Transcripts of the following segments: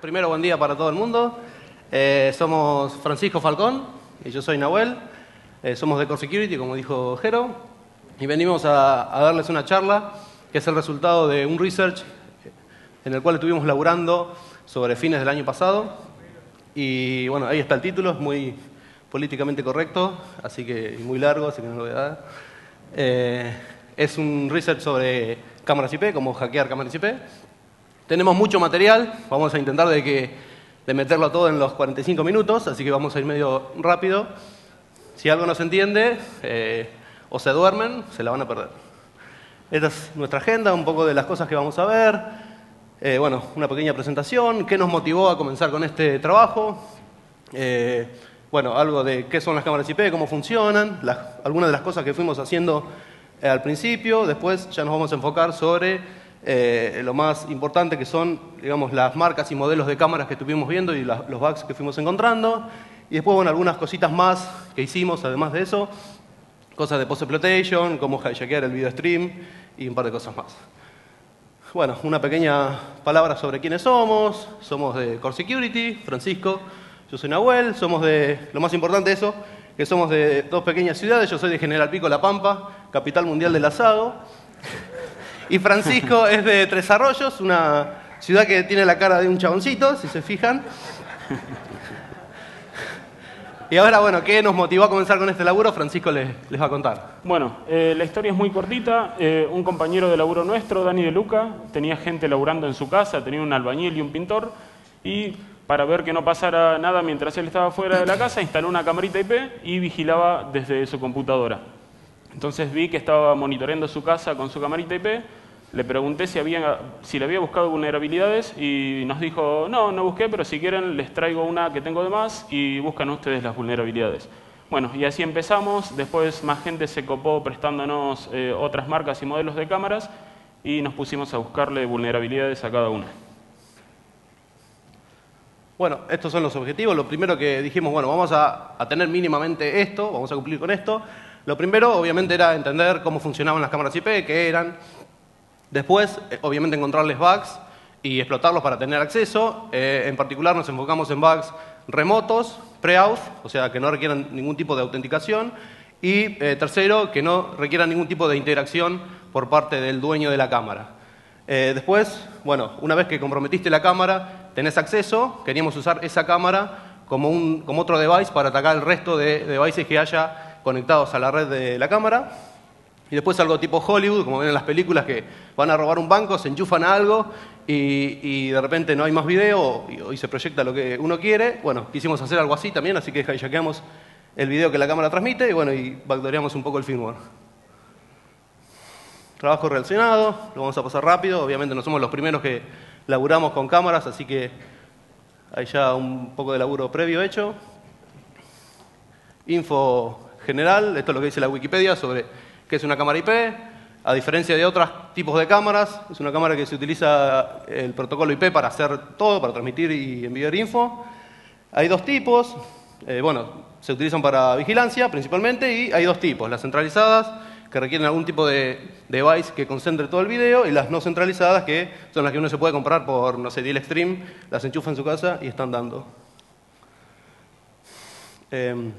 Primero, buen día para todo el mundo. Eh, somos Francisco Falcón y yo soy Nahuel. Eh, somos de Core Security, como dijo Jero, y venimos a, a darles una charla que es el resultado de un research en el cual estuvimos laburando sobre fines del año pasado. Y bueno, ahí está el título, es muy políticamente correcto, así que y muy largo, así que no lo voy a dar. Eh, es un research sobre cámaras IP, cómo hackear cámaras IP. Tenemos mucho material, vamos a intentar de, que, de meterlo todo en los 45 minutos, así que vamos a ir medio rápido. Si algo no se entiende eh, o se duermen, se la van a perder. Esta es nuestra agenda, un poco de las cosas que vamos a ver. Eh, bueno, una pequeña presentación, qué nos motivó a comenzar con este trabajo. Eh, bueno, algo de qué son las cámaras IP, cómo funcionan, algunas de las cosas que fuimos haciendo al principio. Después ya nos vamos a enfocar sobre eh, lo más importante que son, digamos, las marcas y modelos de cámaras que estuvimos viendo y la, los bugs que fuimos encontrando. Y después, bueno, algunas cositas más que hicimos, además de eso, cosas de post-exploitation, cómo hijackear el video stream y un par de cosas más. Bueno, una pequeña palabra sobre quiénes somos. Somos de Core Security, Francisco, yo soy Nahuel, somos de, lo más importante de eso, que somos de dos pequeñas ciudades, yo soy de General Pico, La Pampa, capital mundial del asado. Y Francisco es de Tres Arroyos, una ciudad que tiene la cara de un chaboncito, si se fijan. Y ahora, bueno, ¿qué nos motivó a comenzar con este laburo? Francisco les, les va a contar. Bueno, eh, la historia es muy cortita. Eh, un compañero de laburo nuestro, Dani de Luca, tenía gente laburando en su casa, tenía un albañil y un pintor, y para ver que no pasara nada mientras él estaba fuera de la casa, instaló una camarita IP y vigilaba desde su computadora. Entonces vi que estaba monitoreando su casa con su camarita IP, le pregunté si, había, si le había buscado vulnerabilidades y nos dijo, no, no busqué, pero si quieren les traigo una que tengo de más y buscan ustedes las vulnerabilidades. Bueno, y así empezamos, después más gente se copó prestándonos eh, otras marcas y modelos de cámaras y nos pusimos a buscarle vulnerabilidades a cada una. Bueno, estos son los objetivos. Lo primero que dijimos, bueno, vamos a, a, tener mínimamente esto, vamos a cumplir con esto. Lo primero, obviamente, era entender cómo funcionaban las cámaras IP, qué eran, Después, eh, obviamente, encontrarles bugs y explotarlos para tener acceso. Eh, en particular, nos enfocamos en bugs remotos, pre-auth, o sea, que no requieran ningún tipo de autenticación. Y eh, tercero, que no requieran ningún tipo de interacción por parte del dueño de la cámara. Después, bueno, una vez que comprometiste la cámara, tenés acceso. Queríamos usar esa cámara como, un, como otro device para atacar el resto de devices que haya conectados a la red de la cámara. Y después algo tipo Hollywood, como ven en las películas que van a robar un banco, se enchufan a algo y, y de repente no hay más video y, y, se proyecta lo que uno quiere. Bueno, quisimos hacer algo así también, así que hijackeamos el video que la cámara transmite y bueno, y backdoreamos un poco el firmware. Trabajo relacionado, lo vamos a pasar rápido. Obviamente no somos los primeros que laburamos con cámaras, así que hay ya un poco de laburo previo hecho. Info general, esto es lo que dice la Wikipedia sobre que es una cámara IP. A diferencia de otros tipos de cámaras, es una cámara que se utiliza el protocolo IP para hacer todo, para transmitir y enviar info. Hay dos tipos, eh, bueno, se utilizan para vigilancia principalmente y hay dos tipos, las centralizadas que requieren algún tipo de device que concentre todo el video y las no centralizadas que son las que uno se puede comprar por, no sé, DL Stream, las enchufa en su casa y están dando. Eh,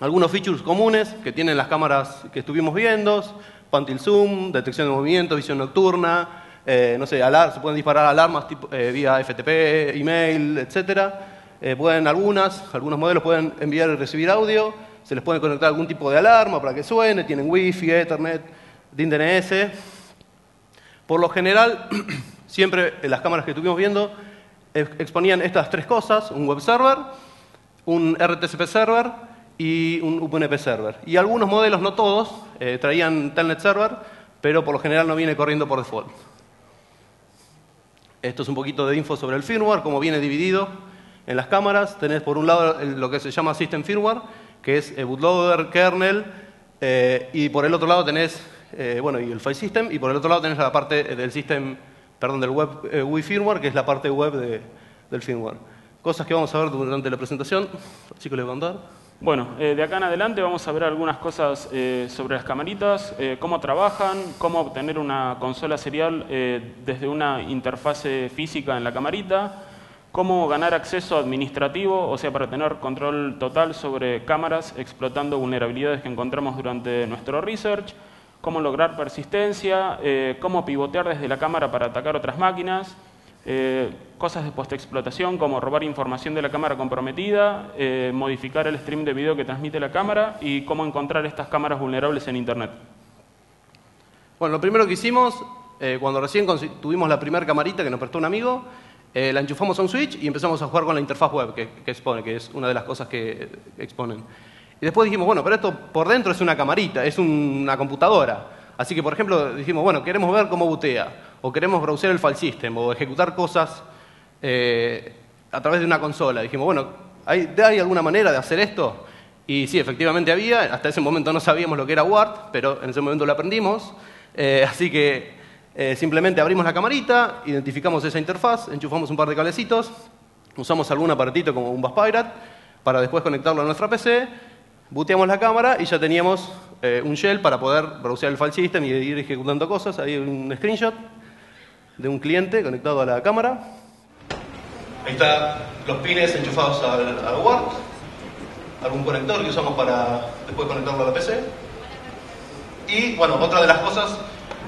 algunos features comunes que tienen las cámaras que estuvimos viendo, pantil zoom, detección de movimiento, visión nocturna, eh, no sé, alar se pueden disparar alarmas tipo, eh, vía FTP, email, etc. Eh, pueden algunas, algunos modelos pueden enviar y recibir audio, se les puede conectar algún tipo de alarma para que suene, tienen Wi-Fi, Ethernet, DNS. Por lo general, siempre en las cámaras que estuvimos viendo exponían estas tres cosas, un web server, un RTCP server y un UPnP server. Y algunos modelos, no todos, eh, traían Telnet server, pero por lo general no viene corriendo por default. Esto es un poquito de info sobre el firmware, cómo viene dividido en las cámaras. Tenés por un lado lo que se llama System Firmware, que es bootloader, kernel, eh, y por el otro lado tenés, eh, bueno, y el file system, y por el otro lado tenés la parte del system, perdón, del web eh, UI firmware, que es la parte web de, del firmware. Cosas que vamos a ver durante la presentación. Así que le voy a contar. Bueno, eh, de acá en adelante vamos a ver algunas cosas eh, sobre las camaritas, eh, cómo trabajan, cómo obtener una consola serial desde una interfase física en la camarita, cómo ganar acceso administrativo, o sea, para tener control total sobre cámaras explotando vulnerabilidades que encontramos durante nuestro research, cómo lograr persistencia, cómo pivotear desde la cámara para atacar otras máquinas, eh, cosas de postexplotación como robar información de la cámara comprometida, eh, modificar el stream de video que transmite la cámara y cómo encontrar estas cámaras vulnerables en Internet. Bueno, lo primero que hicimos, cuando recién tuvimos la primera camarita que nos prestó un amigo, la enchufamos a un switch y empezamos a jugar con la interfaz web que, que expone, que es una de las cosas que exponen. Y después dijimos, bueno, pero esto por dentro es una camarita, es una computadora. Así que, por ejemplo, dijimos, bueno, queremos ver cómo butea, o queremos browser el file system, o ejecutar cosas eh, a través de una consola. Dijimos, bueno, ¿hay, ¿hay alguna manera de hacer esto? Y sí, efectivamente había. Hasta ese momento no sabíamos lo que era Word, pero en ese momento lo aprendimos. Eh, así que eh, simplemente abrimos la camarita, identificamos esa interfaz, enchufamos un par de cablecitos, usamos algún aparatito como un Bus Pirate para después conectarlo a nuestra PC Booteamos la cámara y ya teníamos eh, un shell para poder browsear el file system y ir ejecutando cosas. Ahí un screenshot de un cliente conectado a la cámara. Ahí están los pines enchufados al, al algún conector que usamos para después conectarlo a la PC. Y bueno, otra de las cosas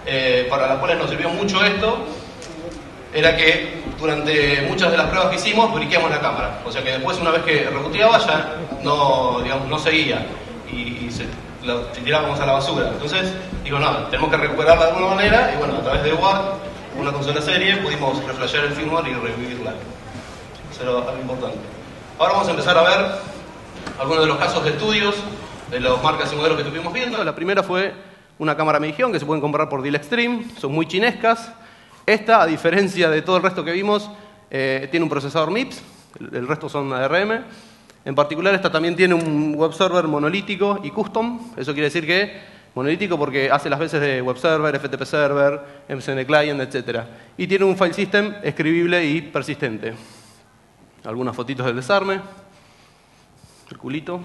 eh, para las cuales nos sirvió mucho esto era que durante muchas de las pruebas que hicimos briqueamos la cámara. O sea que después, una vez que reboteaba, ya no, digamos, no seguía y, se, lo tirábamos a la basura. Entonces, digo, no, tenemos que recuperarla de alguna manera y bueno, a través de Word, una consola serie, pudimos reflashear el firmware y revivirla. Eso era algo importante. Ahora vamos a empezar a ver algunos de los casos de estudios de las marcas y modelos que estuvimos viendo. La primera fue una cámara medición que se pueden comprar por Deal Extreme, son muy chinescas esta, a diferencia de todo el resto que vimos, eh, tiene un procesador MIPS, el resto son ARM. En particular, esta también tiene un web server monolítico y custom. Eso quiere decir que monolítico porque hace las veces de web server, FTP server, MSN client, etc. Y tiene un file system escribible y persistente. Algunas fotitos del desarme. Circulito.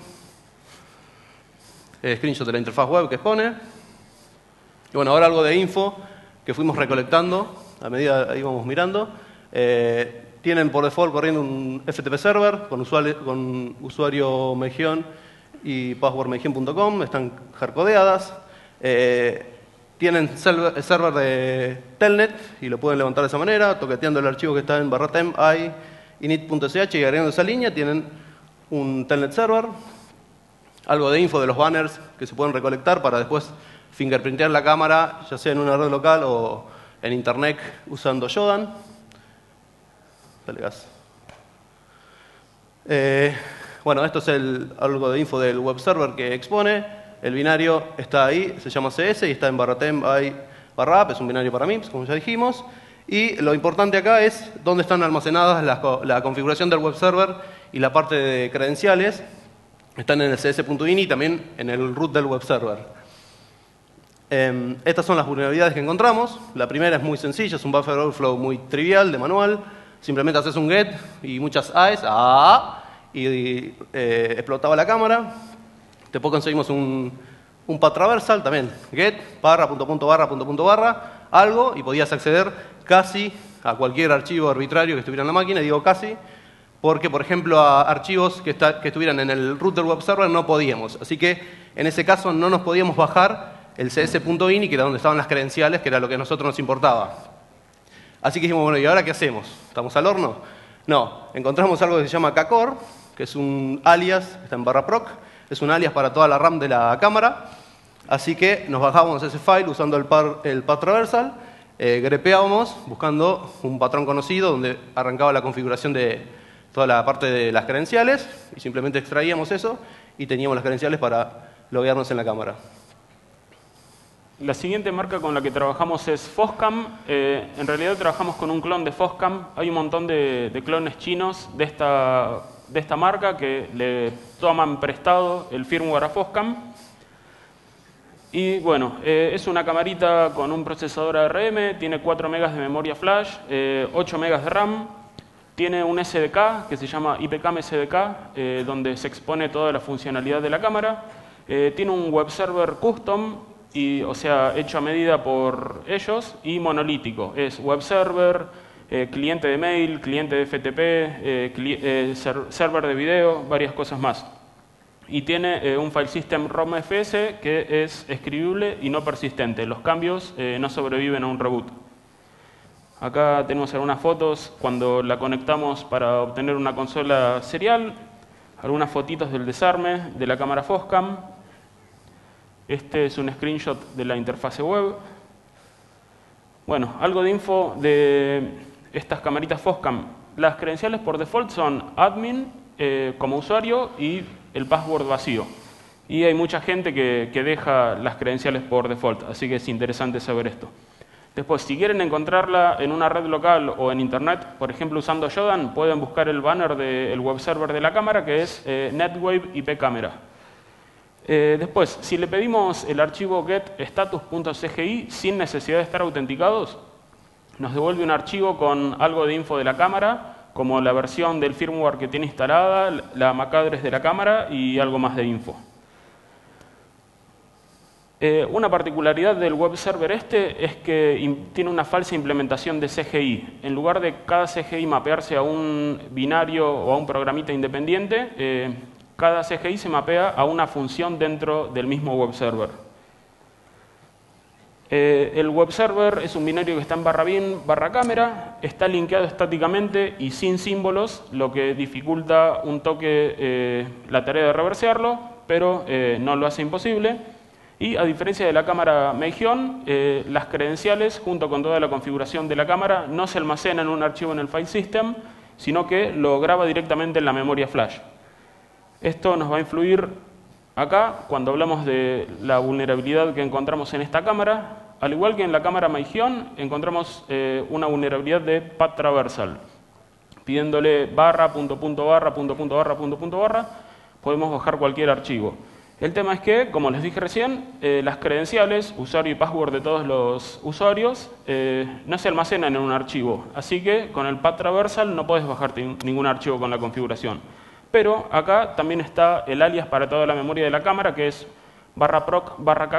Eh, screenshot de la interfaz web que expone. Y bueno, ahora algo de info que fuimos recolectando a medida íbamos mirando. Eh, tienen por default corriendo un FTP server con usuario, con usuario y passwordmegion.com, están hardcodeadas. Eh, tienen server de Telnet y lo pueden levantar de esa manera, toqueteando el archivo que está en barra tem i init.ch y agregando esa línea tienen un Telnet server, algo de info de los banners que se pueden recolectar para después fingerprintear la cámara, ya sea en una red local o en Internet usando Jodan. Dale. Eh, bueno, esto es el, algo de info del web server que expone. El binario está ahí, se llama CS y está en barra tem barra app, es un binario para MIPS, como ya dijimos. Y lo importante acá es dónde están almacenadas la, configuración del web server y la parte de credenciales. Están en el cs.ini y también en el root del web server. Em, estas son las vulnerabilidades que encontramos. La primera es muy sencilla, es un buffer overflow muy trivial, de manual. Simplemente haces un get y muchas AES, ah, y eh, explotaba la cámara. Después conseguimos un, un path traversal también, get, barra, punto, punto, barra, punto, punto, barra, algo, y podías acceder casi a cualquier archivo arbitrario que estuviera en la máquina, digo casi, porque, por ejemplo, a archivos que, que estuvieran en el root del web server no podíamos. Así que, en ese caso, no nos podíamos bajar el cs.ini, que era donde estaban las credenciales, que era lo que a nosotros nos importaba. Así que dijimos, bueno, ¿y ahora qué hacemos? ¿Estamos al horno? No, encontramos algo que se llama KCore, que es un alias, está en barra proc, es un alias para toda la RAM de la cámara. Así que nos bajábamos ese file usando el, par, el path traversal, eh, grepeábamos buscando un patrón conocido donde arrancaba la configuración de toda la parte de las credenciales y simplemente extraíamos eso y teníamos las credenciales para loguearnos en la cámara. La siguiente marca con la que trabajamos es Foscam. Eh, en realidad trabajamos con un clon de Foscam. Hay un montón de, clones chinos de esta, marca que le toman prestado el firmware a Foscam. Y bueno, eh, es una camarita con un procesador ARM, tiene 4 megas de memoria flash, 8 eh, megas de RAM, tiene un SDK que se llama IPCAM SDK, donde se expone toda la funcionalidad de la cámara. tiene un web server custom y, o sea, hecho a medida por ellos y monolítico. Es web server, eh, cliente de mail, cliente de FTP, eh, cli- eh, ser- server de video, varias cosas más. Y tiene eh, un file system ROM-FS que es escribible y no persistente. Los cambios eh, no sobreviven a un reboot. Acá tenemos algunas fotos cuando la conectamos para obtener una consola serial, algunas fotitos del desarme de la cámara Foscam. Este es un screenshot de la interfase web. Bueno, algo de info de estas camaritas Foscam. Las credenciales por default son admin eh, como usuario y el password vacío. Y hay mucha gente que, deja las credenciales por default, así que es interesante saber esto. Después, si quieren encontrarla en una red local o en internet, por ejemplo usando Jodan, pueden buscar el banner del web server de la cámara que es eh, Netwave IP Camera. Eh, después, si le pedimos el archivo getstatus.cgi sin necesidad de estar autenticados, nos devuelve un archivo con algo de info de la cámara, como la versión del firmware que tiene instalada, la MAC address de la cámara y algo más de info. Eh, una particularidad del web server este es que tiene una falsa implementación de CGI. En lugar de cada CGI mapearse a un binario o a un programita independiente, eh, cada CGI se mapea a una función dentro del mismo web server. Eh, el web server es un binario que está en barra bin barra cámara, está linkeado estáticamente y sin símbolos, lo que dificulta un toque eh, la tarea de reversearlo, pero eh, no lo hace imposible. Y a diferencia de la cámara Meijion, las credenciales junto con toda la configuración de la cámara no se almacenan en un archivo en el file system, sino que lo graba directamente en la memoria flash. Esto nos va a influir acá cuando hablamos de la vulnerabilidad que encontramos en esta cámara. Al igual que en la cámara Maigion, encontramos eh, una vulnerabilidad de path traversal. Pidiéndole barra, punto, punto, barra, punto, punto, barra, punto, punto, barra, podemos bajar cualquier archivo. El tema es que, como les dije recién, eh, las credenciales, usuario y password de todos los usuarios, eh, no se almacenan en un archivo. Así que con el path traversal no puedes bajarte ningún archivo con la configuración. Pero acá también está el alias para toda la memoria de la cámara, que es barra proc barra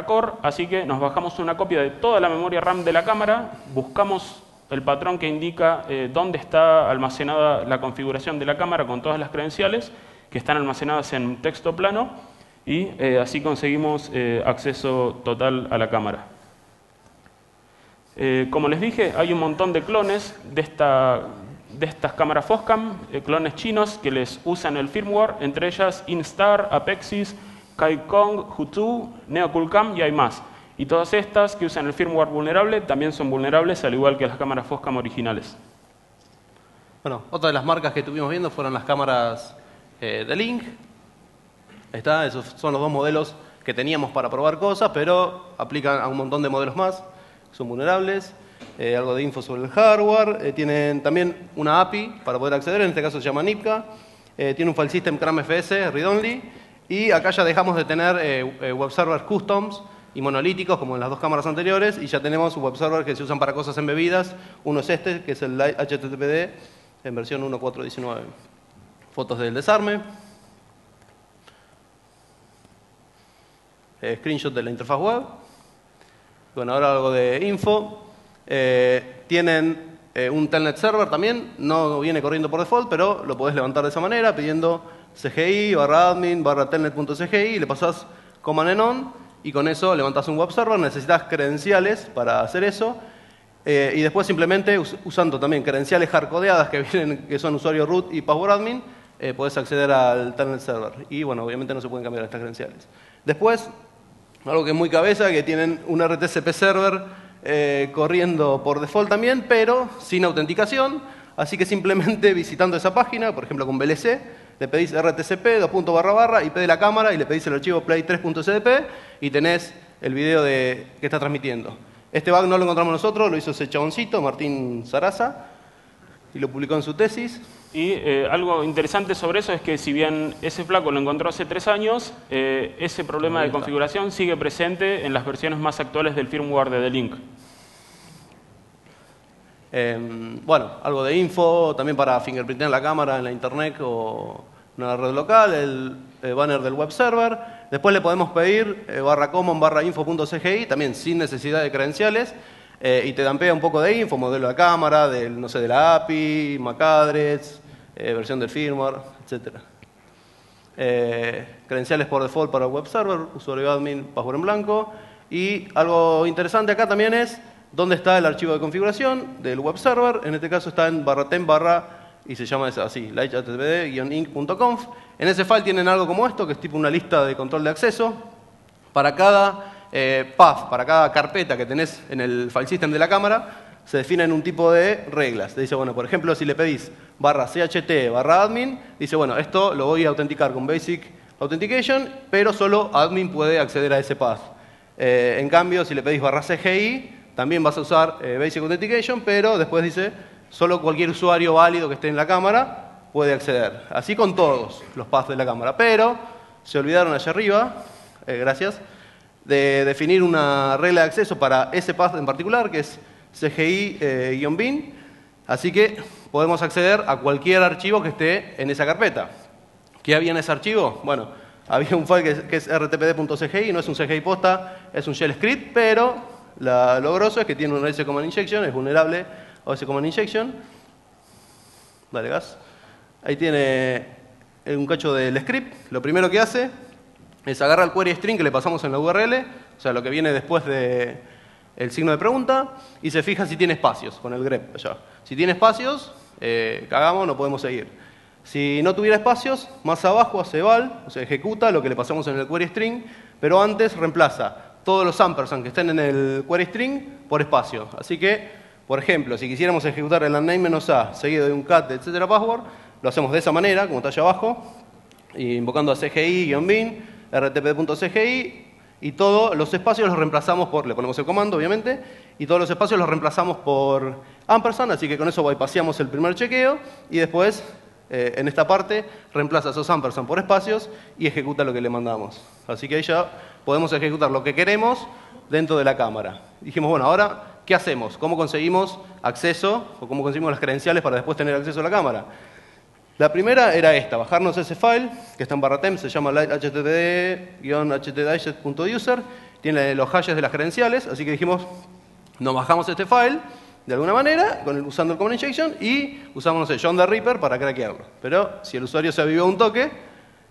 así que nos bajamos una copia de toda la memoria RAM de la cámara, buscamos el patrón que indica eh, dónde está almacenada la configuración de la cámara con todas las credenciales, que están almacenadas en texto plano, y eh, así conseguimos eh, acceso total a la cámara. Como les dije, hay un montón de clones de, esta, de estas cámaras Foscam, eh, clones chinos que les usan el firmware, entre ellas Instar, Apexis, Kaikong, Hutu, Neoculcam y hay más. Y todas estas que usan el firmware vulnerable también son vulnerables, al igual que las cámaras Foscam originales. Bueno, otra de las marcas que estuvimos viendo fueron las cámaras eh, de Link. Está, esos son los dos modelos que teníamos para probar cosas, pero aplican a un montón de modelos más, son vulnerables. Eh, algo de info sobre el hardware. eh, tienen también una API para poder acceder, en este caso se llama NIPCA. Eh, tiene un file system CramFS, read-only. Y acá ya dejamos de tener eh, web servers customs y monolíticos como en las dos cámaras anteriores y ya tenemos web servers que se usan para cosas embebidas. Uno es este, que es el HTTPD en versión 1.4.19. Fotos del desarme. Screenshot de la interfaz web. Bueno, ahora algo de info. Eh, tienen eh, un telnet server también, no viene corriendo por default, pero lo podés levantar de esa manera pidiendo CGI barra admin barra telnet.cgi y le pasás command en on y con eso levantás un web server. Necesitas credenciales para hacer eso. Eh, y después simplemente us- usando también credenciales hardcodeadas que vienen, que son usuario root y password admin, eh, podés acceder al telnet server. Y bueno, obviamente no se pueden cambiar estas credenciales. Después, algo que es muy cabeza, que tienen un RTCP server eh, corriendo por default también, pero sin autenticación. Así que simplemente visitando esa página, por ejemplo con VLC, le pedís RTCP, dos puntos barra barra, IP de la cámara y le pedís el archivo play3.cdp y tenés el video de, que está transmitiendo. Este bug no lo encontramos nosotros, lo hizo ese chaboncito, Martín Sarasa, y lo publicó en su tesis. Y eh, algo interesante sobre eso es que si bien ese flaco lo encontró hace tres años, eh, ese problema de configuración sigue presente en las versiones más actuales del firmware de The-Link. Eh, bueno, algo de info también para fingerprintear la cámara en la internet o en una red local, el, banner del web server. Después le podemos pedir eh, barra common barra info.cgi, también sin necesidad de credenciales. Eh, y te dampea un poco de info, modelo de cámara, del, no sé, de la API, MAC address, eh, versión del firmware, etc. credenciales por default para web server, usuario admin, password en blanco. Y algo interesante acá también es dónde está el archivo de configuración del web server. En este caso está en barra ten barra y se llama así, lighthttpd-inc.conf. En ese file tienen algo como esto, que es tipo una lista de control de acceso. Para cada eh, path, para cada carpeta que tenés en el file system de la cámara, se definen un tipo de reglas. Dice, bueno, por ejemplo, si le pedís barra CHT barra admin, dice, bueno, esto lo voy a autenticar con Basic Authentication, pero solo admin puede acceder a ese path. Eh, en cambio, si le pedís barra CGI, también vas a usar eh, Basic Authentication, pero después dice, solo cualquier usuario válido que esté en la cámara puede acceder. Así con todos los paths de la cámara. Pero se olvidaron allá arriba, eh, gracias, de definir una regla de acceso para ese path en particular, que es CGI-bin. Así que podemos acceder a cualquier archivo que esté en esa carpeta. ¿Qué había en ese archivo? Bueno, había un file que, es rtpd.cgi, no es un CGI posta, es un shell script, pero lo grosso es que tiene un S command injection, es vulnerable a S command injection. Dale gas. Ahí tiene un cacho del script. Lo primero que hace es agarra el query string que le pasamos en la URL, o sea, lo que viene después del el signo de pregunta, y se fija si tiene espacios con el grep allá. Si tiene espacios, eh, cagamos, no podemos seguir. Si no tuviera espacios, más abajo hace val, o sea, ejecuta lo que le pasamos en el query string, pero antes reemplaza todos los ampersand que estén en el query string por espacio. Así que, por ejemplo, si quisiéramos ejecutar el unName-a seguido de un cat, etcétera, password, lo hacemos de esa manera, como está allá abajo, invocando a cgi-bin, rtp.cgi, y todos los espacios los reemplazamos por, le ponemos el comando, obviamente, y todos los espacios los reemplazamos por ampersand, así que con eso bypassamos el primer chequeo, y después eh, en esta parte reemplaza esos ampersand por espacios y ejecuta lo que le mandamos. Así que ahí ya podemos ejecutar lo que queremos dentro de la cámara. Dijimos, bueno, ahora, ¿qué hacemos? ¿Cómo conseguimos acceso o cómo conseguimos las credenciales para después tener acceso a la cámara? La primera era esta, bajarnos ese file, que está en barra tem, se llama http-htdigest.user, tiene los hashes de las credenciales, así que dijimos, nos bajamos este file, de alguna manera, usando el Common Injection, y usamos, no sé, John the Reaper para craquearlo. Pero si el usuario se avivó un toque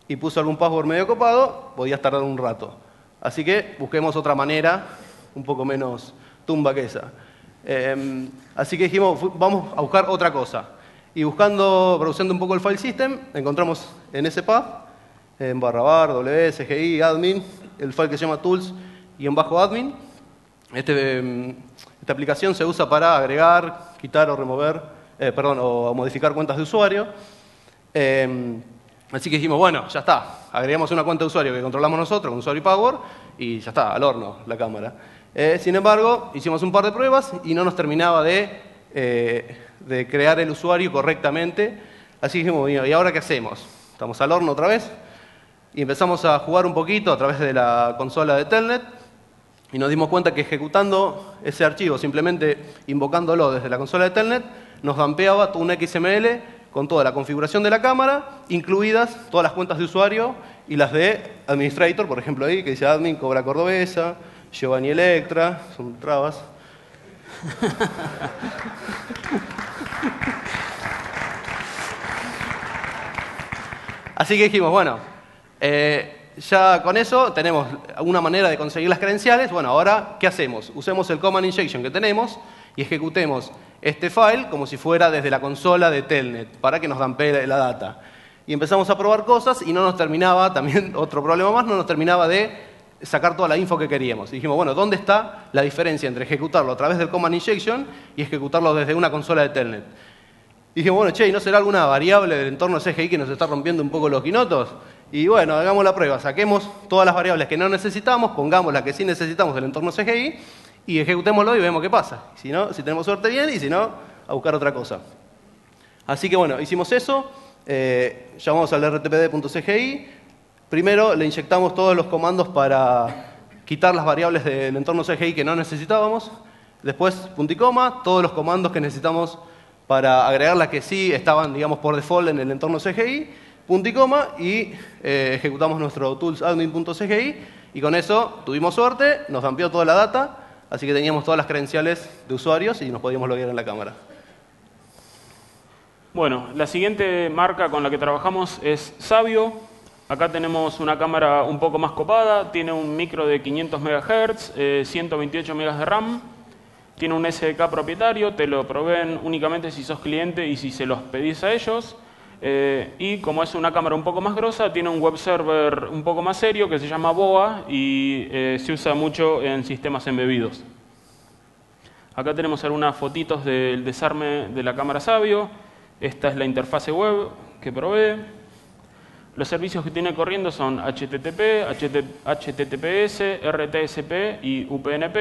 y puso algún password medio copado, podía tardar un rato. Así que busquemos otra manera, un poco menos tumba que esa. Em, así que dijimos, vamos a buscar otra cosa. Y buscando, produciendo un poco el file system, encontramos en ese path, en barra bar, w, sgi, admin, el file que se llama tools y en bajo admin. Este, em, esta aplicación se usa para agregar, quitar o remover, eh, perdón, o modificar cuentas de usuario. Em, así que dijimos, bueno, ya está, agregamos una cuenta de usuario que controlamos nosotros, con usuario y power, y ya está, al horno la cámara. Eh, sin embargo, hicimos un par de pruebas y no nos terminaba de, eh, de crear el usuario correctamente. Así dijimos, ¿y ahora qué hacemos? Estamos al horno otra vez y empezamos a jugar un poquito a través de la consola de Telnet y nos dimos cuenta que ejecutando ese archivo, simplemente invocándolo desde la consola de Telnet, nos dampeaba un XML con toda la configuración de la cámara, incluidas todas las cuentas de usuario y las de administrator, por ejemplo ahí, que dice admin, Cobra Cordobesa, Giovanni Electra, son trabas. Así que dijimos, bueno, eh, ya con eso tenemos una manera de conseguir las credenciales. Bueno, ahora, ¿qué hacemos? Usemos el command injection que tenemos y ejecutemos este file como si fuera desde la consola de Telnet para que nos dampee la data. Y empezamos a probar cosas y no nos terminaba, también otro problema más, no nos terminaba de sacar toda la info que queríamos. Y dijimos, bueno, ¿dónde está la diferencia entre ejecutarlo a través del command injection y ejecutarlo desde una consola de Telnet? Y dijimos, bueno, che, ¿y no será alguna variable del entorno CGI que nos está rompiendo un poco los quinotos? Y bueno, hagamos la prueba, saquemos todas las variables que no necesitamos, pongamos las que sí necesitamos del entorno CGI y ejecutémoslo y vemos qué pasa. Si no, si tenemos suerte bien y si no, a buscar otra cosa. Así que bueno, hicimos eso, eh, llamamos al rtpd.cgi, primero le inyectamos todos los comandos para quitar las variables del entorno CGI que no necesitábamos, después punto y coma, todos los comandos que necesitamos para agregar las que sí estaban, digamos, por default en el entorno CGI, punto y coma, y eh, ejecutamos nuestro tools admin.cgi, y con eso tuvimos suerte, nos amplió toda la data, así que teníamos todas las credenciales de usuarios y nos podíamos loguear en la cámara. Bueno, la siguiente marca con la que trabajamos es Sabio. Acá tenemos una cámara un poco más copada, tiene un micro de 500 MHz, 128 MB de RAM, tiene un SDK propietario, te lo proveen únicamente si sos cliente y si se los pedís a ellos. Eh, y como es una cámara un poco más grosa, tiene un web server un poco más serio que se llama BOA y eh, se usa mucho en sistemas embebidos. Acá tenemos algunas fotitos del desarme de la cámara Sabio. Esta es la interfase web que provee. Los servicios que tiene corriendo son HTTP, HTTPS, RTSP y UPnP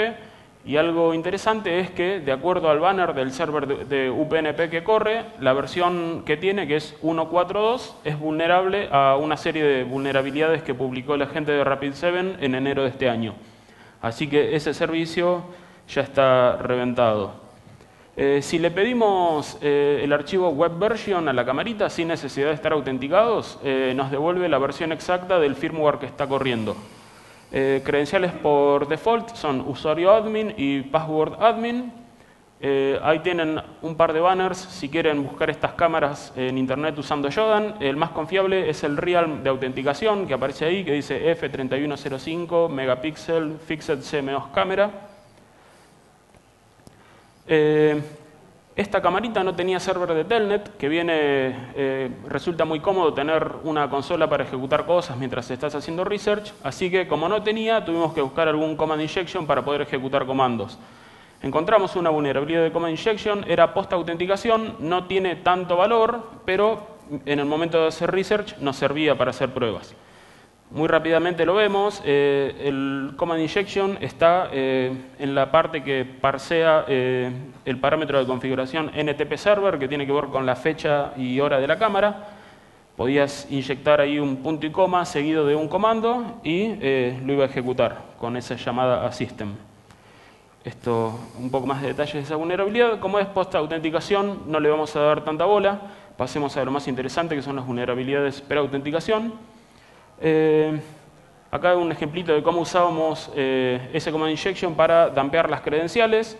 y algo interesante es que, de acuerdo al banner del server de, UPnP que corre, la versión que tiene, que es 1.4.2, es vulnerable a una serie de vulnerabilidades que publicó la gente de Rapid7 en enero de este año. Así que ese servicio ya está reventado. Eh, si le pedimos eh, el archivo web version a la camarita sin necesidad de estar autenticados, eh, nos devuelve la versión exacta del firmware que está corriendo. Credenciales por default son usuario admin y password admin. Ahí tienen un par de banners si quieren buscar estas cámaras en internet usando Jodan. El más confiable es el Realm de autenticación que aparece ahí, que dice F3105 megapixel fixed CMOS camera. Eh, esta camarita no tenía server de Telnet, que viene, eh, resulta muy cómodo tener una consola para ejecutar cosas mientras estás haciendo research, así que como no tenía, tuvimos que buscar algún command injection para poder ejecutar comandos. Encontramos una vulnerabilidad de command injection, era post-autenticación, no tiene tanto valor, pero en el momento de hacer research nos servía para hacer pruebas. Muy rápidamente lo vemos, eh, el command injection está eh, en la parte que parsea eh, el parámetro de configuración NTP server, que tiene que ver con la fecha y hora de la cámara. Podías inyectar ahí un punto y coma seguido de un comando y lo iba a ejecutar con esa llamada a system. Esto, un poco más de detalles de esa vulnerabilidad. Como es post-autenticación, no le vamos a dar tanta bola. Pasemos a lo más interesante, que son las vulnerabilidades pre-autenticación. Eh, acá un ejemplito de cómo usábamos eh, ese command injection para dampear las credenciales.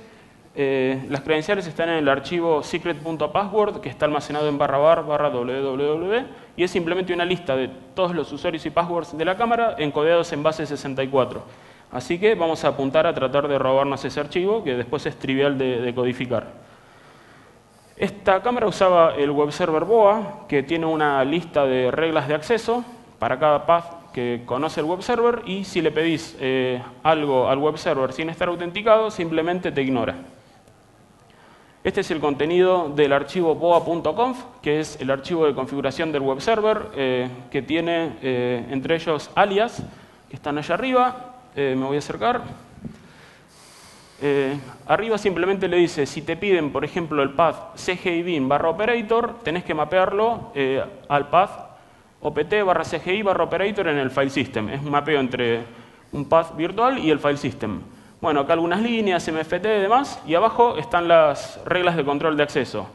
Eh, las credenciales están en el archivo secret.password que está almacenado en barra bar barra www y es simplemente una lista de todos los usuarios y passwords de la cámara encodeados en base 64. Así que vamos a apuntar a tratar de robarnos ese archivo que después es trivial de, de codificar. Esta cámara usaba el web server BOA que tiene una lista de reglas de acceso para cada path que conoce el web server y si le pedís eh, algo al web server sin estar autenticado, simplemente te ignora. Este es el contenido del archivo boa.conf, que es el archivo de configuración del web server, eh, que tiene eh, entre ellos alias, que están allá arriba. me voy a acercar. arriba simplemente le dice, si te piden, por ejemplo, el path cgibin barra operator, tenés que mapearlo al path opt barra cgi barra operator en el file system. Es un mapeo entre un path virtual y el file system. Bueno, acá algunas líneas, MFT y demás, y abajo están las reglas de control de acceso.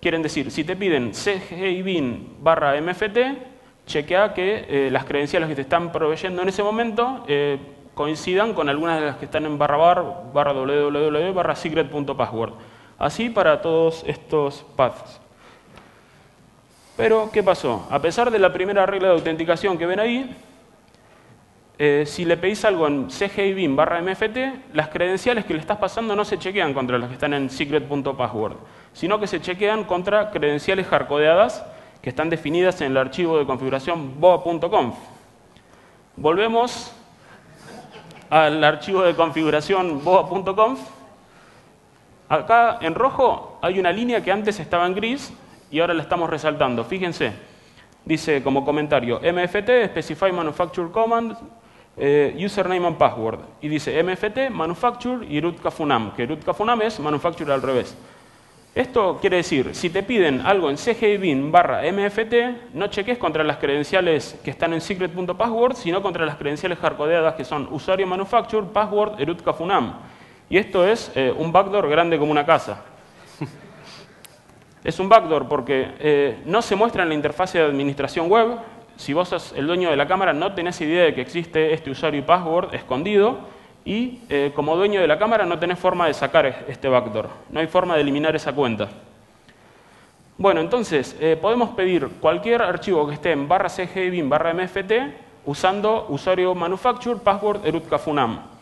Quieren decir, si te piden cgi barra mft, chequea que eh, las credenciales que te están proveyendo en ese momento eh, coincidan con algunas de las que están en barra bar, barra www, barra secret.password. Así para todos estos paths. Pero, ¿qué pasó? A pesar de la primera regla de autenticación que ven ahí, eh, si le pedís algo en cgibin barra mft, las credenciales que le estás pasando no se chequean contra las que están en secret.password, sino que se chequean contra credenciales hardcodeadas que están definidas en el archivo de configuración boa.conf. Volvemos al archivo de configuración boa.conf. Acá en rojo hay una línea que antes estaba en gris y ahora la estamos resaltando. Fíjense, dice como comentario, MFT, Specify Manufacture Command, eh, Username and Password. Y dice MFT, Manufacture y root Funam, que root Funam es Manufacture al revés. Esto quiere decir, si te piden algo en cgbin barra mft, no cheques contra las credenciales que están en secret.password, sino contra las credenciales hardcodeadas que son usuario manufacture, password, erutka funam. Y esto es eh, un backdoor grande como una casa. Es un backdoor porque eh, no se muestra en la interfase de administración web. Si vos sos el dueño de la cámara, no tenés idea de que existe este usuario y password escondido y eh, como dueño de la cámara no tenés forma de sacar este backdoor, no hay forma de eliminar esa cuenta. Bueno, entonces eh, podemos pedir cualquier archivo que esté en barra cgbin barra mft usando usuario manufacture password erutkafunam.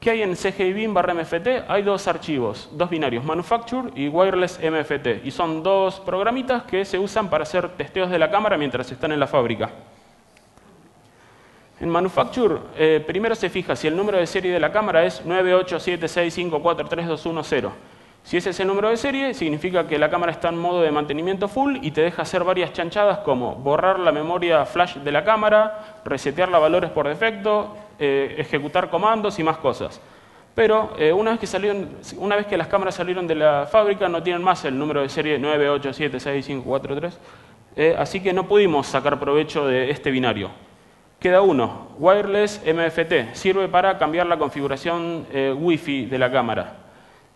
¿Qué hay en cgbin barra mft? Hay dos archivos, dos binarios, manufacture y wireless mft, y son dos programitas que se usan para hacer testeos de la cámara mientras están en la fábrica. En Manufacture, eh, primero se fija si el número de serie de la cámara es 98765432110. Si ese es el número de serie, significa que la cámara está en modo de mantenimiento full y te deja hacer varias chanchadas como borrar la memoria flash de la cámara, resetear los valores por defecto, eh, ejecutar comandos y más cosas. Pero eh, una, vez que salieron, una vez que las cámaras salieron de la fábrica no tienen más el número de serie 9876543, así que no pudimos sacar provecho de este binario. Queda uno, Wireless MFT, sirve para cambiar la configuración eh, Wi-Fi de la cámara.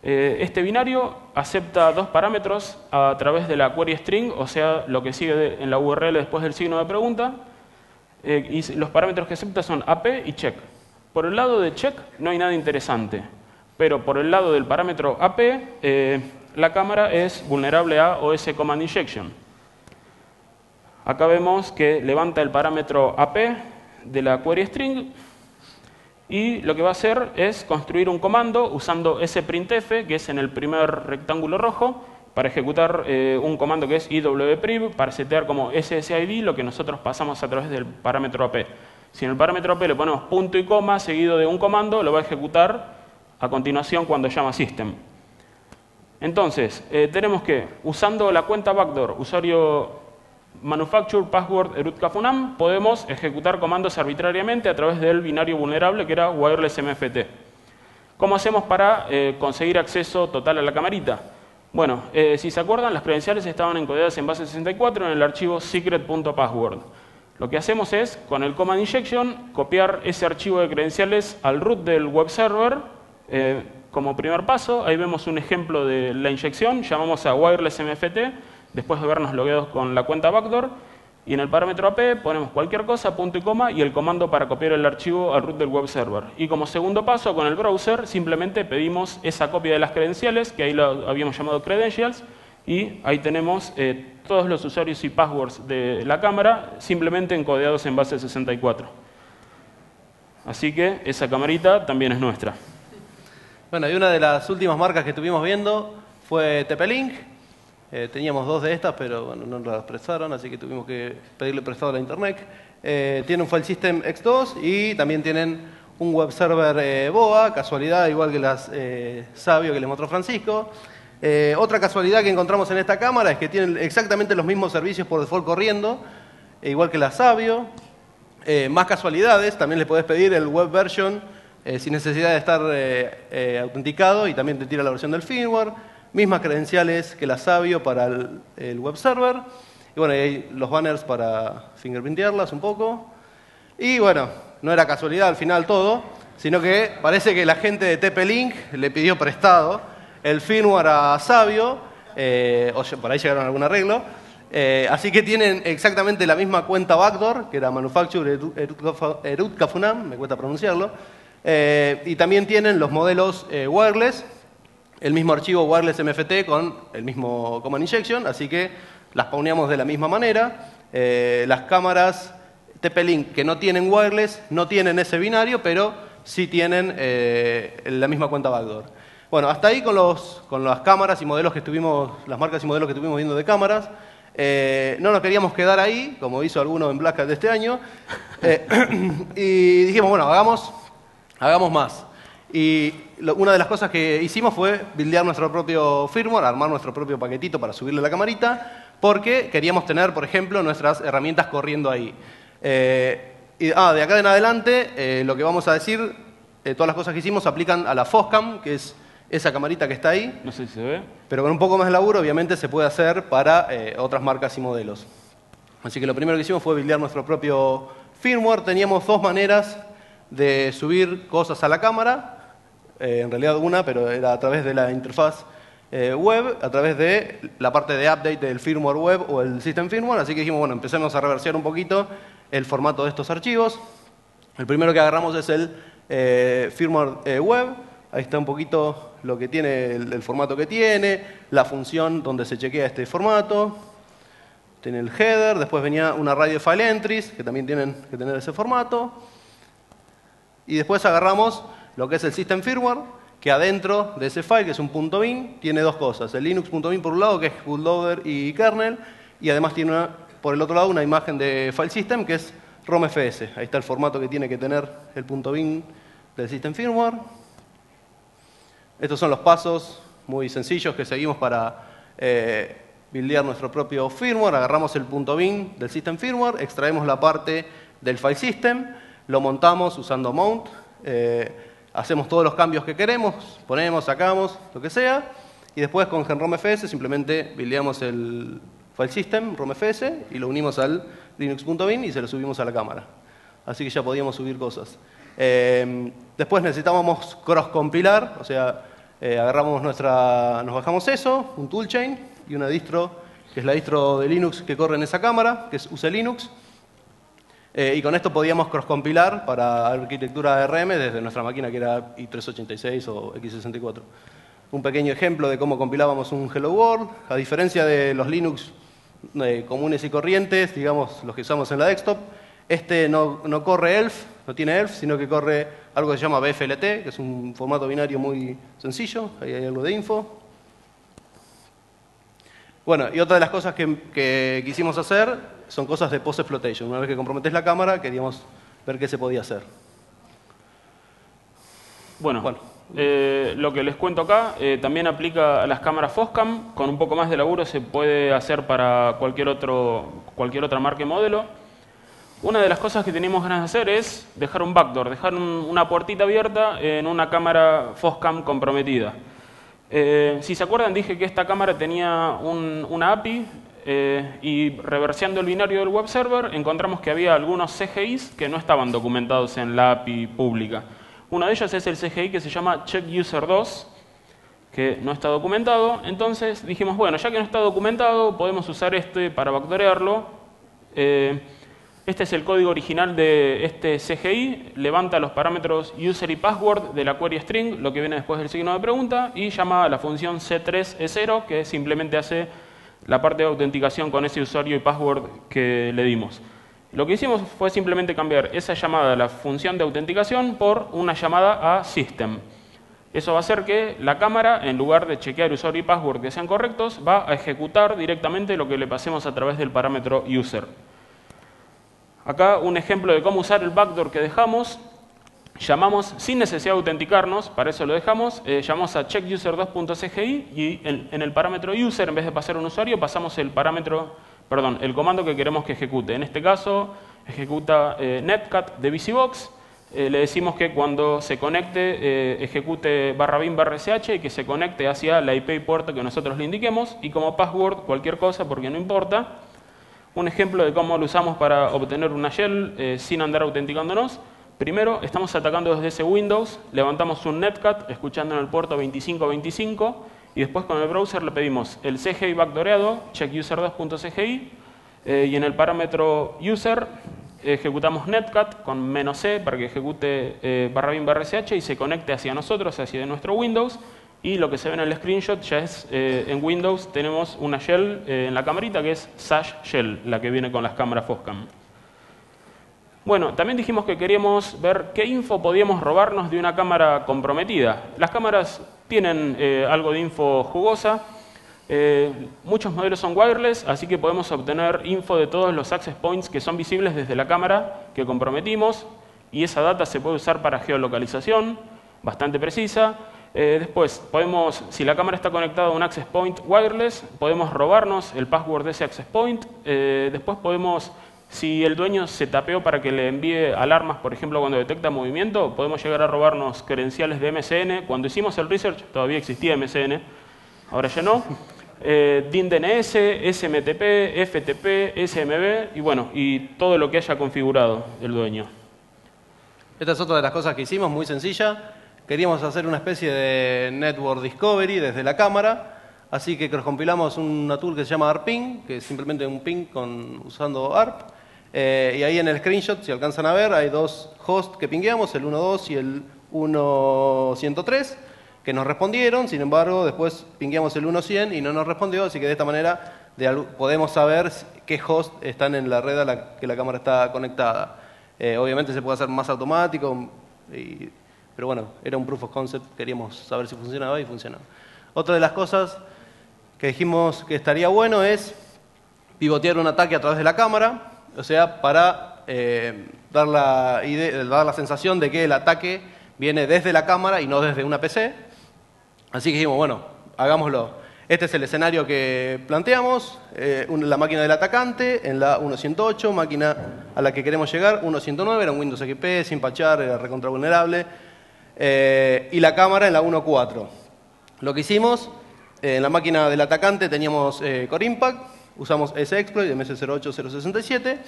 Eh, este binario acepta dos parámetros a través de la query string, o sea, lo que sigue en la URL después del signo de pregunta, eh, y los parámetros que acepta son AP y check. Por el lado de check no hay nada interesante, pero por el lado del parámetro AP, la cámara es vulnerable a OS Command Injection. Acá vemos que levanta el parámetro AP de la query string y lo que va a hacer es construir un comando usando ese printf, que es en el primer rectángulo rojo, para ejecutar eh, un comando que es iwpriv para setear como ssid lo que nosotros pasamos a través del parámetro ap. Si en el parámetro ap le ponemos punto y coma seguido de un comando, lo va a ejecutar a continuación cuando llama system. Entonces, eh, tenemos que, usando la cuenta backdoor, usuario manufacture password erutkafunam, podemos ejecutar comandos arbitrariamente a través del binario vulnerable que era wireless mft. ¿Cómo hacemos para eh, conseguir acceso total a la camarita? Bueno, eh, si se acuerdan, las credenciales estaban encodadas en base 64 en el archivo secret.password. Lo que hacemos es, con el command injection, copiar ese archivo de credenciales al root del web server. Eh, como primer paso, ahí vemos un ejemplo de la inyección, llamamos a wireless mft después de vernos logueados con la cuenta backdoor, y en el parámetro AP ponemos cualquier cosa, punto y coma, y el comando para copiar el archivo al root del web server. Y como segundo paso, con el browser, simplemente pedimos esa copia de las credenciales, que ahí lo habíamos llamado credentials, y ahí tenemos eh, todos los usuarios y passwords de la cámara, simplemente encodeados en base 64. Así que esa camarita también es nuestra. Bueno, y una de las últimas marcas que estuvimos viendo fue TP-Link, eh, teníamos dos de estas, pero bueno, no las prestaron, así que tuvimos que pedirle prestado a la Internet. Eh, tienen un file system X2 y también tienen un web server eh, BOA, casualidad, igual que las Sabio que les mostró Francisco. otra casualidad que encontramos en esta cámara es que tienen exactamente los mismos servicios por default corriendo, igual que la Sabio. más casualidades, también le podés pedir el web version sin necesidad de estar autenticado y también te tira la versión del firmware mismas credenciales que la Sabio para el, web server. Y bueno, hay los banners para fingerprintearlas un poco. Y bueno, no era casualidad al final todo, sino que parece que la gente de TP-Link le pidió prestado el firmware a Sabio, eh, o por ahí llegaron a algún arreglo. Eh, así que tienen exactamente la misma cuenta backdoor, que era Manufacture Erutkafunam, me cuesta pronunciarlo, eh, y también tienen los modelos wireless, el mismo archivo wireless MFT con el mismo command injection, así que las pauneamos de la misma manera. Eh, las cámaras TP-Link que no tienen wireless no tienen ese binario, pero sí tienen eh, la misma cuenta backdoor. Bueno, hasta ahí con, los, con las cámaras y modelos que estuvimos, las marcas y modelos que estuvimos viendo de cámaras. Eh, no nos queríamos quedar ahí, como hizo alguno en Black Hat de este año, y dijimos, bueno, hagamos, hagamos más. Y una de las cosas que hicimos fue buildear nuestro propio firmware, armar nuestro propio paquetito para subirle la camarita, porque queríamos tener, por ejemplo, nuestras herramientas corriendo ahí. Eh, y, ah, de acá en adelante, eh, lo que vamos a decir, eh, todas las cosas que hicimos aplican a la Foscam, que es esa camarita que está ahí. No sé si se ve. Pero con un poco más de laburo, obviamente, se puede hacer para otras marcas y modelos. Así que lo primero que hicimos fue buildear nuestro propio firmware. Teníamos dos maneras de subir cosas a la cámara. Eh, en realidad una, pero era a través de la interfaz eh, web, a través de la parte de update del firmware web o el system firmware, así que dijimos, bueno, empecemos a reversear un poquito el formato de estos archivos. El primero que agarramos es el eh, firmware web, ahí está un poquito lo que tiene, el, el, formato que tiene, la función donde se chequea este formato, tiene el header, después venía una radio file entries, que también tienen que tener ese formato, y después agarramos lo que es el system firmware, que adentro de ese file, que es un .bin, tiene dos cosas. El linux.bin por un lado, que es bootloader y kernel, y además tiene una, por el otro lado una imagen de file system, que es ROMFS. Ahí está el formato que tiene que tener el .bin del system firmware. Estos son los pasos muy sencillos que seguimos para eh, buildear nuestro propio firmware. Agarramos el .bin del system firmware, extraemos la parte del file system, lo montamos usando mount, eh, hacemos todos los cambios que queremos, ponemos, sacamos, lo que sea, y después con GenRomFS simplemente buildeamos el file system, ROMFS, y lo unimos al linux.bin y se lo subimos a la cámara. Así que ya podíamos subir cosas. Eh, después necesitábamos cross-compilar, o sea, eh, agarramos nuestra, nos bajamos eso, un toolchain y una distro, que es la distro de Linux que corre en esa cámara, que es UC Linux, eh, y con esto podíamos cross-compilar para arquitectura ARM desde nuestra máquina que era i386 o x64. Un pequeño ejemplo de cómo compilábamos un Hello World, a diferencia de los Linux eh, comunes y corrientes, digamos los que usamos en la desktop, este no, no, corre ELF, no tiene ELF, sino que corre algo que se llama BFLT, que es un formato binario muy sencillo, ahí hay algo de info. Bueno, y otra de las cosas que, que quisimos hacer son cosas de post-exploitation. Una vez que comprometes la cámara, queríamos ver qué se podía hacer. Bueno, bueno. Eh, lo que les cuento acá eh, también aplica a las cámaras Foscam. Con un poco más de laburo se puede hacer para cualquier, otro, cualquier otra marca y modelo. Una de las cosas que teníamos ganas de hacer es dejar un backdoor, dejar un, una puertita abierta en una cámara Foscam comprometida. Eh, si se acuerdan, dije que esta cámara tenía un, una API eh, y reverseando el binario del web server encontramos que había algunos CGIs que no estaban documentados en la API pública. Uno de ellos es el CGI que se llama CheckUser2, que no está documentado. Entonces dijimos, bueno, ya que no está documentado, podemos usar este para backdoorearlo. Eh, este es el código original de este CGI, levanta los parámetros user y password de la query string, lo que viene después del signo de pregunta, y llama a la función c3e0, que simplemente hace la parte de autenticación con ese usuario y password que le dimos. Lo que hicimos fue simplemente cambiar esa llamada a la función de autenticación por una llamada a system. Eso va a hacer que la cámara, en lugar de chequear usuario y password que sean correctos, va a ejecutar directamente lo que le pasemos a través del parámetro user. Acá un ejemplo de cómo usar el backdoor que dejamos llamamos sin necesidad de autenticarnos, para eso lo dejamos, eh, llamamos a checkuser2.cgi y en, el parámetro user, en vez de pasar un usuario, pasamos el parámetro, perdón, el comando que queremos que ejecute. En este caso, ejecuta eh, netcat de VisiBox, eh, le decimos que cuando se conecte, ejecute barra bin barra sh y que se conecte hacia la IP y puerto que nosotros le indiquemos, y como password cualquier cosa, porque no importa. Un ejemplo de cómo lo usamos para obtener una shell sin andar autenticándonos, Primero, estamos atacando desde ese Windows, levantamos un netcat escuchando en el puerto 2525 y después con el browser le pedimos el CGI backdooreado, checkuser2.cgi, eh, y en el parámetro user ejecutamos netcat con menos "-c", para que ejecute eh, barra bin barra sh y se conecte hacia nosotros, hacia nuestro Windows. Y lo que se ve en el screenshot ya es eh, en Windows tenemos una shell en la camarita que es Sash Shell, la que viene con las cámaras Foscam. Bueno, también dijimos que queríamos ver qué info podíamos robarnos de una cámara comprometida. Las cámaras tienen eh, algo de info jugosa. Eh, muchos modelos son wireless, así que podemos obtener info de todos los access points que son visibles desde la cámara que comprometimos y esa data se puede usar para geolocalización, bastante precisa. Eh, después, podemos, si la cámara está conectada a un access point wireless, podemos robarnos el password de ese access point. después podemos si el dueño se tapeó para que le envíe alarmas, por ejemplo, cuando detecta movimiento, podemos llegar a robarnos credenciales de MSN. Cuando hicimos el research todavía existía MSN, ahora ya no. Eh, DIN DNS, SMTP, FTP, SMB y bueno, y todo lo que haya configurado el dueño. Esta es otra de las cosas que hicimos, muy sencilla. Queríamos hacer una especie de network discovery desde la cámara, así que compilamos una tool que se llama ARPing, que es simplemente un ping con, usando ARP, Eh, y ahí en el screenshot, si alcanzan a ver, hay dos hosts que pingueamos, el 1.2 y el 1.103, que nos respondieron. Sin embargo, después pingueamos el 1.100 y no nos respondió, así que de esta manera podemos saber qué host están en la red a la que la cámara está conectada. Eh, obviamente se puede hacer más automático, pero bueno, era un proof of concept, queríamos saber si funcionaba y funcionaba. Otra de las cosas que dijimos que estaría bueno es pivotear un ataque a través de la cámara, o sea, para eh, dar, la dar la sensación de que el ataque viene desde la cámara y no desde una PC. Así que dijimos, bueno, hagámoslo. Este es el escenario que planteamos, eh, la máquina del atacante en la 1.108, máquina a la que queremos llegar, 1.109, era un Windows XP, sin pachar, era recontra vulnerable, eh, y la cámara en la 1.4. Lo que hicimos, en la máquina del atacante teníamos Core Impact, usamos ese exploit, MS08067,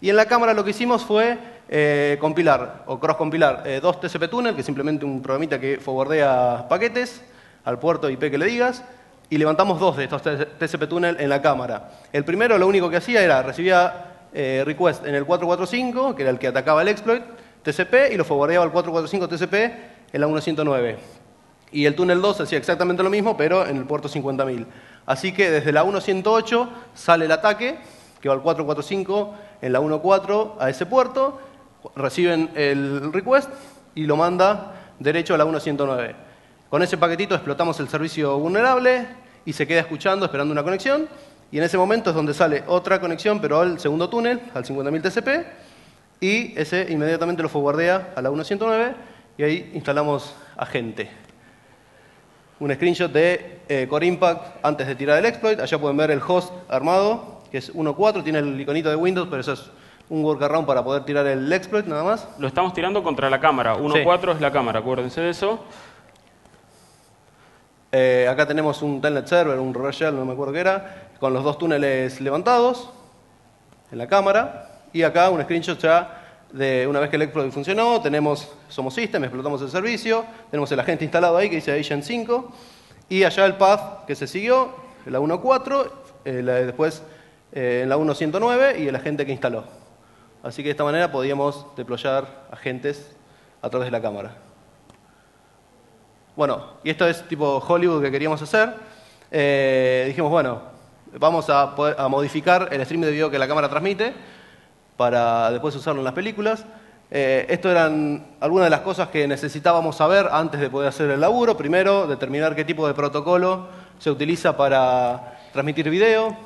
y en la cámara lo que hicimos fue eh, compilar o cross-compilar eh, dos TCP tunnel, que es simplemente un programita que forwardea paquetes al puerto IP que le digas, y levantamos dos de estos TCP tunnel en la cámara. El primero lo único que hacía era recibía eh, request en el 445, que era el que atacaba el exploit, TCP, y lo forwardeaba al 445 TCP en la 109. Y el túnel 2 hacía exactamente lo mismo, pero en el puerto 50.000. Así que desde la 1.108 sale el ataque, que va al 445 en la 1.4 a ese puerto, reciben el request y lo manda derecho a la 1.109. Con ese paquetito explotamos el servicio vulnerable y se queda escuchando, esperando una conexión. Y en ese momento es donde sale otra conexión, pero al segundo túnel, al 50.000 TCP, y ese inmediatamente lo forwardea a la 1.109 y ahí instalamos agente un screenshot de eh, Core Impact antes de tirar el exploit. Allá pueden ver el host armado, que es 1.4, tiene el iconito de Windows, pero eso es un workaround para poder tirar el exploit nada más. Lo estamos tirando contra la cámara. 1.4 es la cámara, acuérdense de eso. Eh, acá tenemos un telnet server, un reverse no me acuerdo qué era, con los dos túneles levantados en la cámara. Y acá un screenshot ya de una vez que el exploit funcionó, tenemos Somos System, explotamos el servicio, tenemos el agente instalado ahí que dice Agent 5, y allá el path que se siguió, la 1.4, eh, después eh, en la 1.109 y el agente que instaló. Así que de esta manera podíamos deployar agentes a través de la cámara. Bueno, y esto es tipo Hollywood que queríamos hacer. Eh, dijimos, bueno, vamos a, a modificar el stream de video que la cámara transmite para después usarlo en las películas. Eh, esto eran algunas de las cosas que necesitábamos saber antes de poder hacer el laburo. Primero, determinar qué tipo de protocolo se utiliza para transmitir video,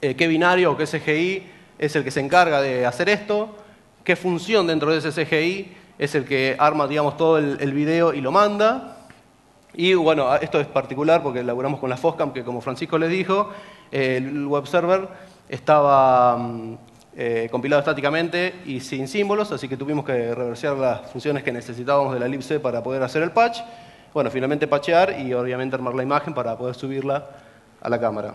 eh, qué binario o qué CGI es el que se encarga de hacer esto, qué función dentro de ese CGI es el que arma digamos, todo el, video y lo manda. Y bueno, esto es particular porque elaboramos con la FOSCAM, que como Francisco les dijo, el web server estaba mm, eh, compilado estáticamente y sin símbolos, así que tuvimos que reversear las funciones que necesitábamos de la libc para poder hacer el patch. Bueno, finalmente patchear y obviamente armar la imagen para poder subirla a la cámara.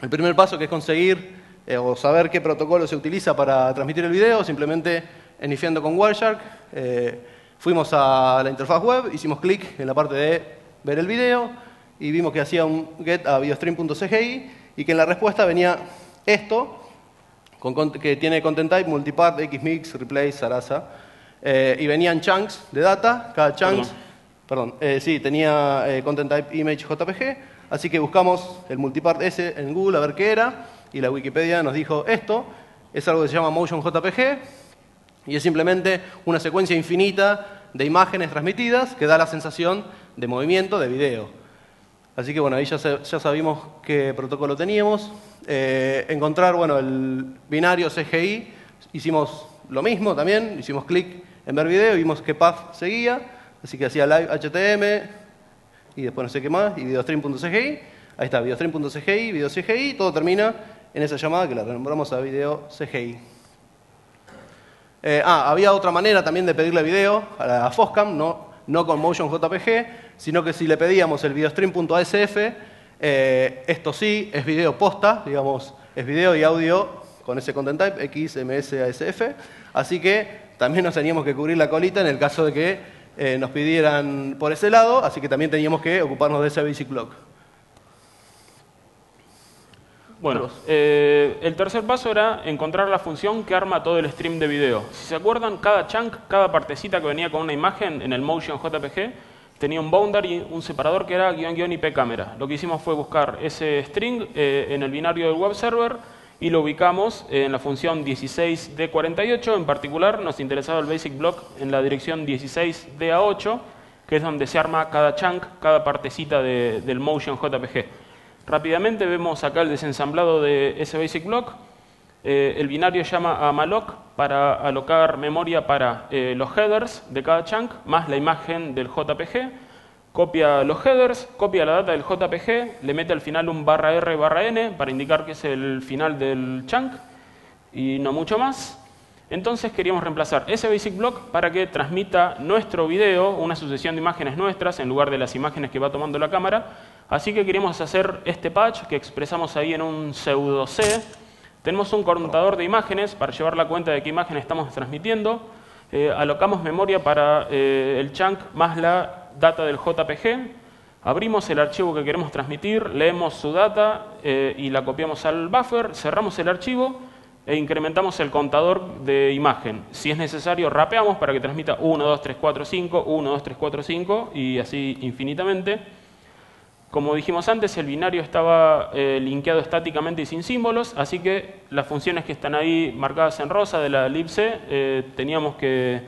El primer paso que es conseguir eh, o saber qué protocolo se utiliza para transmitir el video, simplemente iniciando con Wireshark, eh, fuimos a la interfaz web, hicimos clic en la parte de ver el video y vimos que hacía un get a videostream.cgi y que en la respuesta venía esto, que tiene content type, multipart, xmix, replace, sarasa. Eh, y venían chunks de data, cada chunks, perdón, eh, sí, tenía eh, content type image JPG, así que buscamos el multipart ese en Google a ver qué era, y la Wikipedia nos dijo esto, es algo que se llama motion JPG, y es simplemente una secuencia infinita de imágenes transmitidas que da la sensación de movimiento de video. Así que bueno, ahí ya, ya sabíamos qué protocolo teníamos. Eh, encontrar, bueno, el binario CGI, hicimos lo mismo también, hicimos clic en ver video, vimos qué path seguía, así que hacía live HTML y después no sé qué más, y videostream.cgi, ahí está, videostream.cgi, video CGI, todo termina en esa llamada que la renombramos a video CGI. Eh, ah, había otra manera también de pedirle video a la Foscam, no, no con Motion JPG, sino que si le pedíamos el videostream.asf, eh, esto sí es video posta, digamos, es video y audio con ese content type, XMSASF, así que también nos teníamos que cubrir la colita en el caso de que eh, nos pidieran por ese lado, así que también teníamos que ocuparnos de ese basic block. Bueno, eh, el tercer paso era encontrar la función que arma todo el stream de video. Si se acuerdan, cada chunk, cada partecita que venía con una imagen en el Motion JPG tenía un boundary, un separador que era guion guion IP cámara. Lo que hicimos fue buscar ese string eh, en el binario del web server y lo ubicamos en la función 16D48. En particular, nos interesaba el basic block en la dirección 16DA8, que es donde se arma cada chunk, cada partecita del Motion JPG. Rápidamente vemos acá el desensamblado de ese basic block. Eh, el binario llama a malloc para alocar memoria para eh, los headers de cada chunk más la imagen del JPG. Copia los headers, copia la data del JPG, le mete al final un barra R barra N para indicar que es el final del chunk y no mucho más. Entonces queríamos reemplazar ese basic block para que transmita nuestro video, una sucesión de imágenes nuestras en lugar de las imágenes que va tomando la cámara, Así que queríamos hacer este patch que expresamos ahí en un pseudo C. Tenemos un contador de imágenes para llevar la cuenta de qué imagen estamos transmitiendo. Eh, alocamos memoria para eh, el chunk más la data del JPG. Abrimos el archivo que queremos transmitir, leemos su data eh, y la copiamos al buffer, cerramos el archivo e incrementamos el contador de imagen. Si es necesario, rapeamos para que transmita 1, 2, 3, 4, 5, 1, 2, 3, 4, 5 y así infinitamente. Como dijimos antes, el binario estaba eh, linkeado estáticamente y sin símbolos, así que las funciones que están ahí marcadas en rosa de la libc eh, teníamos que,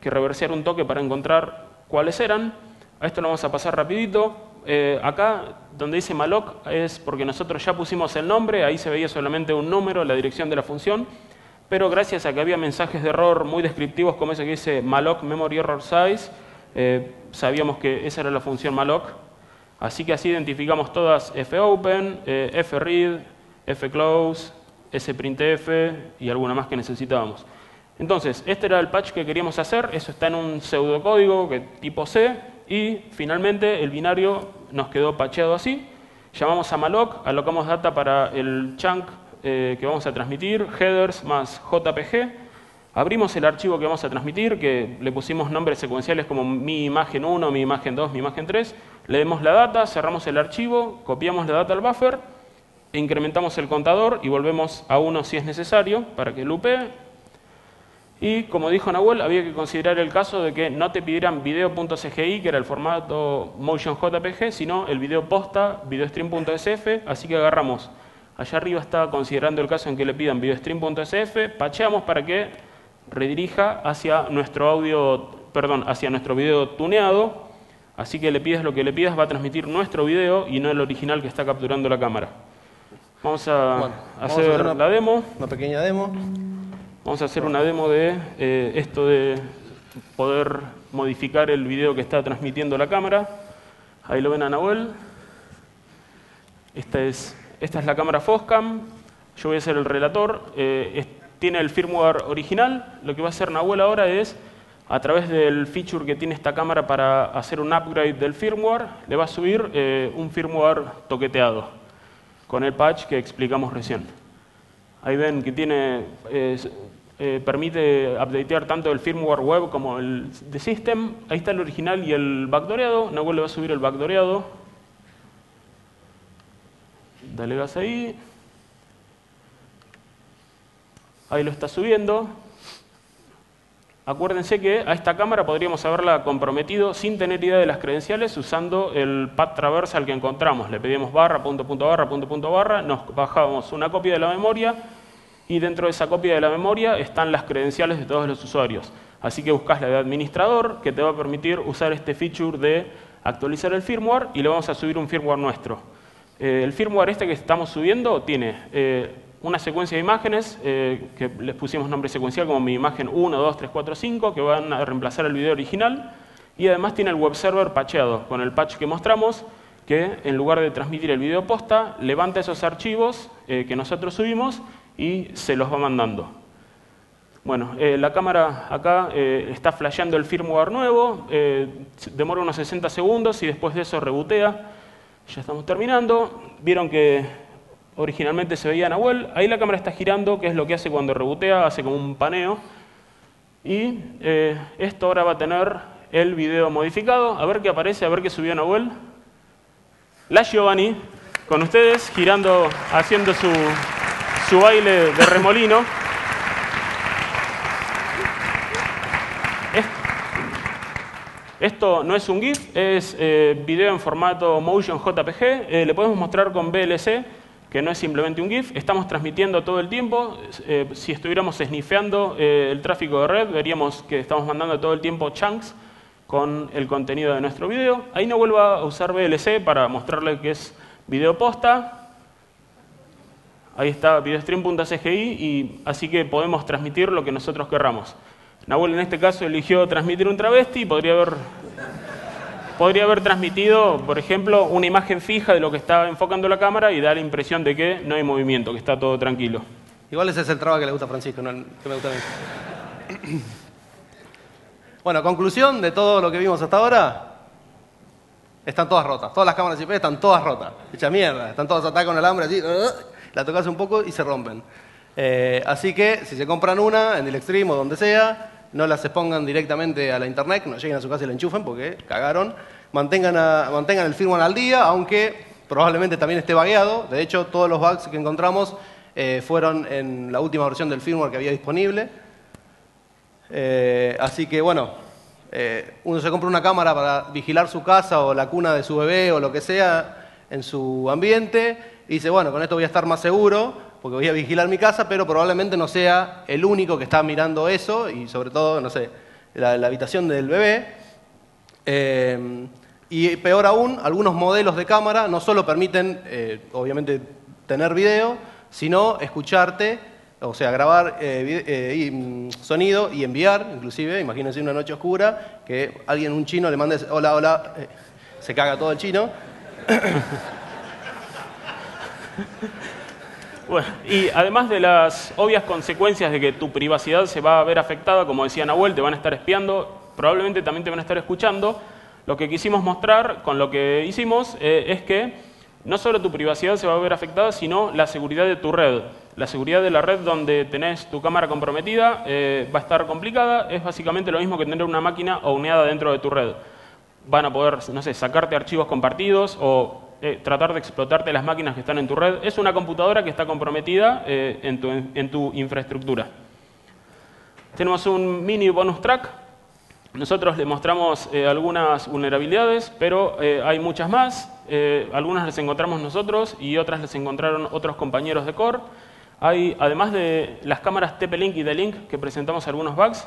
que, reversear un toque para encontrar cuáles eran. A esto lo vamos a pasar rapidito. Eh, acá, donde dice malloc, es porque nosotros ya pusimos el nombre, ahí se veía solamente un número, la dirección de la función, pero gracias a que había mensajes de error muy descriptivos como ese que dice malloc memory error size, sabíamos que esa era la función malloc Así que así identificamos todas fopen, eh, fread, fclose, sprintf y alguna más que necesitábamos. Entonces, este era el patch que queríamos hacer, eso está en un pseudocódigo tipo C, y finalmente el binario nos quedó patcheado así. Llamamos a malloc, alocamos data para el chunk eh, que vamos a transmitir, headers más jpg, abrimos el archivo que vamos a transmitir, que le pusimos nombres secuenciales como mi imagen 1, mi imagen 2, mi imagen 3, leemos la data, cerramos el archivo, copiamos la data al buffer, incrementamos el contador y volvemos a 1 si es necesario para que lupee. Y como dijo Nahuel, había que considerar el caso de que no te pidieran video.cgi, que era el formato Motion JPG, sino el video posta, videostream.sf, así que agarramos. Allá arriba está considerando el caso en que le pidan videostream.sf, pacheamos para que redirija hacia nuestro audio, perdón, hacia nuestro video tuneado Así que le pidas lo que le pidas, va a transmitir nuestro video y no el original que está capturando la cámara. Vamos a, hacer, la demo. Una pequeña demo. Vamos a hacer una demo de eh, esto de poder modificar el video que está transmitiendo la cámara. Ahí lo ven a Nahuel. Esta es, esta es la cámara Foscam. Yo voy a ser el relator. Eh, tiene el firmware original. Lo que va a hacer Nahuel ahora es a través del feature que tiene esta cámara para hacer un upgrade del firmware, le va a subir eh, un firmware toqueteado con el patch que explicamos recién. Ahí ven que tiene, eh, permite updatear tanto el firmware web como el de system. Ahí está el original y el backdoreado. Nahuel le va a subir el backdoreado. Dale gas ahí. Ahí lo está subiendo. Acuérdense que a esta cámara podríamos haberla comprometido sin tener idea de las credenciales usando el path traversal que encontramos. Le pedimos barra, punto, punto, barra, punto, punto, barra, nos bajábamos una copia de la memoria y dentro de esa copia de la memoria están las credenciales de todos los usuarios. Así que buscas la de administrador que te va a permitir usar este feature de actualizar el firmware y le vamos a subir un firmware nuestro. Eh, el firmware este que estamos subiendo tiene eh, una secuencia de imágenes eh, que les pusimos nombre secuencial como mi imagen 1, 2, 3, 4, 5, que van a reemplazar el video original. Y además tiene el web server patcheado con el patch que mostramos, que en lugar de transmitir el video posta, levanta esos archivos eh, que nosotros subimos y se los va mandando. Bueno, eh, la cámara acá está flasheando el firmware nuevo, demora unos 60 segundos y después de eso rebotea. Ya estamos terminando. Vieron que originalmente se veía Nahuel. Ahí la cámara está girando, que es lo que hace cuando rebotea, hace como un paneo. Y eh, esto ahora va a tener el video modificado. A ver qué aparece, a ver qué subió Nahuel. La Giovanni, con ustedes, girando, haciendo su, su baile de remolino. Esto no es un GIF, es eh, video en formato Motion JPG. Eh, le podemos mostrar con VLC, que no es simplemente un GIF. Estamos transmitiendo todo el tiempo. Eh, si estuviéramos snifeando el tráfico de red, veríamos que estamos mandando todo el tiempo chunks con el contenido de nuestro video. Ahí no vuelvo a usar VLC para mostrarle que es video posta. Ahí está videostream.cgi y así que podemos transmitir lo que nosotros querramos. Nahuel en este caso eligió transmitir un travesti y podría haber, podría haber transmitido, por ejemplo, una imagen fija de lo que está enfocando la cámara y dar la impresión de que no hay movimiento, que está todo tranquilo. Igual ese es el trabajo que le gusta a Francisco, no que me gusta a mí. Bueno, conclusión de todo lo que vimos hasta ahora. Están todas rotas. Todas las cámaras IP están todas rotas. Hecha mierda. Están todas atadas con alambre así. La tocas un poco y se rompen. Eh, así que si se compran una en el Extreme o donde sea, no las expongan directamente a la internet, no lleguen a su casa y la enchufen porque cagaron. Mantengan, el firmware al día, aunque probablemente también esté vagueado. De hecho, todos los bugs que encontramos eh, fueron en la última versión del firmware que había disponible. Eh, así que bueno, eh, uno se compra una cámara para vigilar su casa o la cuna de su bebé o lo que sea en su ambiente y dice, bueno, con esto voy a estar más seguro porque voy a vigilar mi casa, pero probablemente no sea el único que está mirando eso y sobre todo, no sé, la, habitación del bebé. Eh, y peor aún, algunos modelos de cámara no solo permiten, eh, obviamente, tener video, sino escucharte, o sea, grabar eh, mm, sonido y enviar, inclusive, imagínense una noche oscura, que alguien, un chino, le mande, hola, hola, se caga todo el chino. Y además de las obvias consecuencias de que tu privacidad se va a ver afectada, como decía Nahuel, te van a estar espiando, probablemente también te van a estar escuchando, lo que quisimos mostrar con lo que hicimos eh, es que no solo tu privacidad se va a ver afectada, sino la seguridad de tu red. La seguridad de la red donde tenés tu cámara comprometida eh, va a estar complicada, es básicamente lo mismo que tener una máquina oneada dentro de tu red. Van a poder, no sé, sacarte archivos compartidos o eh, tratar de explotarte las máquinas que están en tu red. Es una computadora que está comprometida eh, en, tu, infraestructura. Tenemos un mini bonus track. Nosotros le mostramos eh, algunas vulnerabilidades, pero hay muchas más. algunas las encontramos nosotros y otras las encontraron otros compañeros de Core. Hay, además de las cámaras TP-Link y D-Link, que presentamos algunos bugs,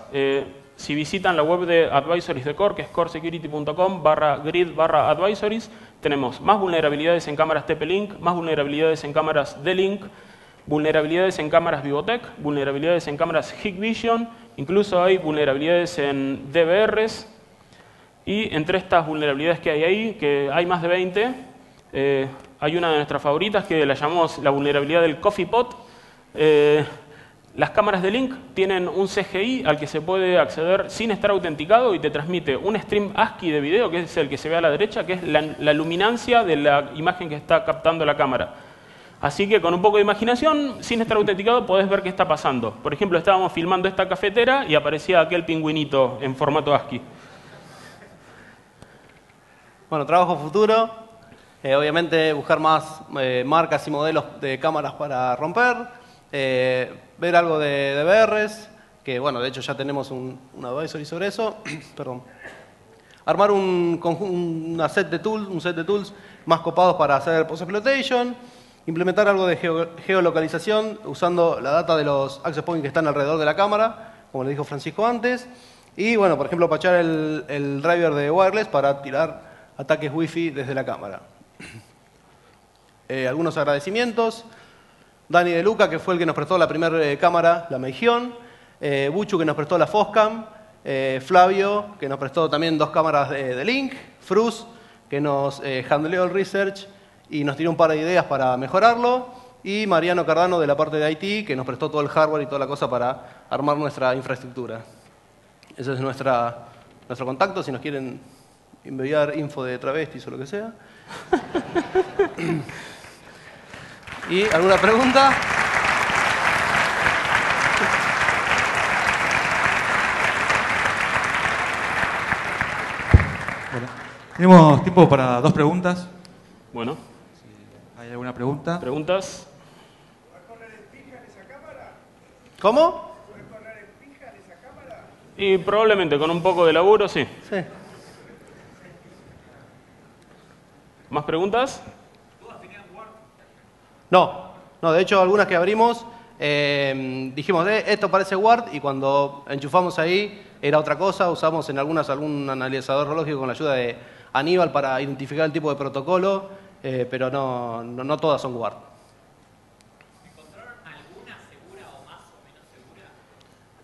si visitan la web de Advisories de Core, que es coresecurity.com barra grid barra advisories, tenemos más vulnerabilidades en cámaras TP-Link, más vulnerabilidades en cámaras D-Link, vulnerabilidades en cámaras Vivotech, vulnerabilidades en cámaras Hikvision, incluso hay vulnerabilidades en DVRs, y entre estas vulnerabilidades que hay ahí, que hay más de 20, eh, hay una de nuestras favoritas que la llamamos la vulnerabilidad del coffee pot, eh, las cámaras de Link tienen un CGI al que se puede acceder sin estar autenticado y te transmite un stream ASCII de video, que es el que se ve a la derecha, que es la, luminancia de la imagen que está captando la cámara. Así que con un poco de imaginación, sin estar autenticado, podés ver qué está pasando. Por ejemplo, estábamos filmando esta cafetera y aparecía aquel pingüinito en formato ASCII. Bueno, trabajo futuro. Eh, obviamente buscar más eh, marcas y modelos de cámaras para romper. Eh, ver algo de, de que bueno, de hecho ya tenemos un, advisory sobre eso, perdón. Armar un, una set de tools, un set de tools más copados para hacer post-exploitation, implementar algo de geolocalización usando la data de los access points que están alrededor de la cámara, como le dijo Francisco antes, y bueno, por ejemplo, pachar el, el driver de wireless para tirar ataques wifi desde la cámara. Eh, algunos agradecimientos. Dani de Luca, que fue el que nos prestó la primera eh, cámara, la Meijión, eh, Buchu, que nos prestó la Foscam, eh, Flavio, que nos prestó también dos cámaras de, Link, Fruz, que nos handleó el research y nos tiró un par de ideas para mejorarlo, y Mariano Cardano de la parte de IT, que nos prestó todo el hardware y toda la cosa para armar nuestra infraestructura. Ese es nuestra, nuestro contacto, si nos quieren enviar info de travestis o lo que sea. ¿Y alguna pregunta? Tenemos tiempo para dos preguntas. Bueno. ¿Hay alguna pregunta? ¿Preguntas? ¿Cómo? Y probablemente con un poco de laburo, sí. Sí. ¿Más preguntas? No, no, de hecho algunas que abrimos eh, dijimos, eh, esto parece Word y cuando enchufamos ahí era otra cosa, usamos en algunas algún analizador lógico con la ayuda de Aníbal para identificar el tipo de protocolo, eh, pero no, no, no todas son Word.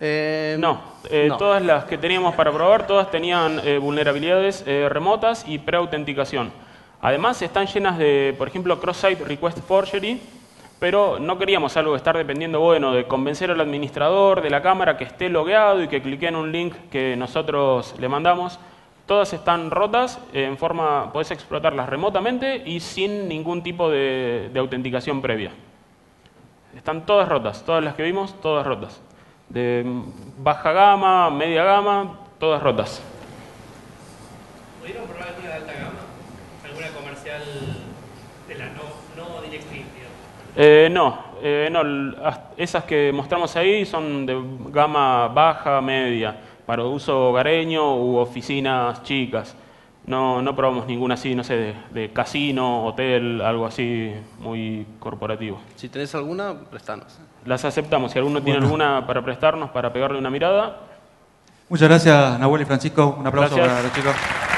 Eh, No, eh, no. todas las que teníamos para probar, todas tenían eh, vulnerabilidades eh, remotas y preautenticación. Además, están llenas de, por ejemplo, cross-site request forgery, pero no queríamos algo de estar dependiendo, bueno, de convencer al administrador de la cámara que esté logueado y que clique en un link que nosotros le mandamos. Todas están rotas, en forma, podés explotarlas remotamente y sin ningún tipo de, autenticación previa. Están todas rotas, todas las que vimos, todas rotas. De baja gama, media gama, todas rotas. ¿Pudieron probar de alta gama? ¿Alguna comercial de la no, digamos? Eh, no, eh, no, esas que mostramos ahí son de gama baja, media, para uso hogareño u oficinas chicas. No, no probamos ninguna así, no sé, de, de casino, hotel, algo así muy corporativo. Si tenés alguna, prestanos. Las aceptamos. Si alguno tiene alguna para prestarnos, para pegarle una mirada, Muchas gracias, Nahuel y Francisco. Un aplauso Gracias. para los chicos.